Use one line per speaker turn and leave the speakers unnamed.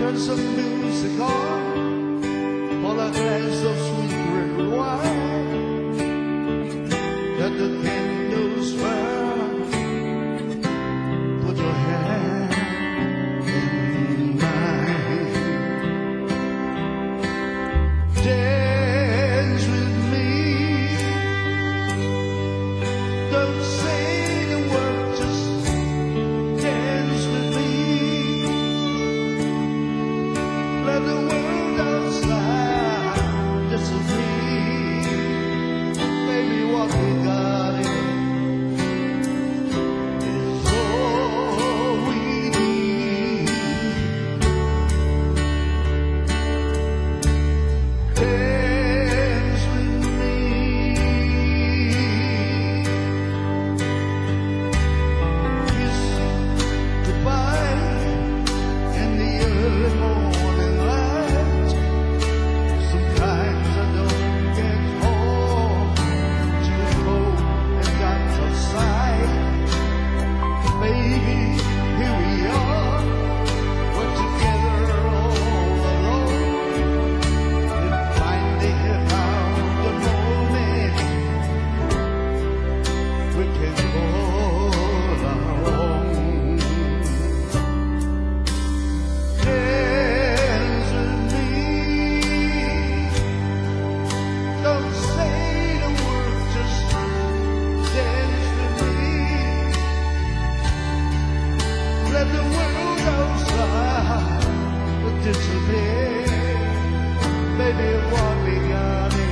turn some music on, pour a glass of sweet red wine, let the candles burn. Baby, what begun is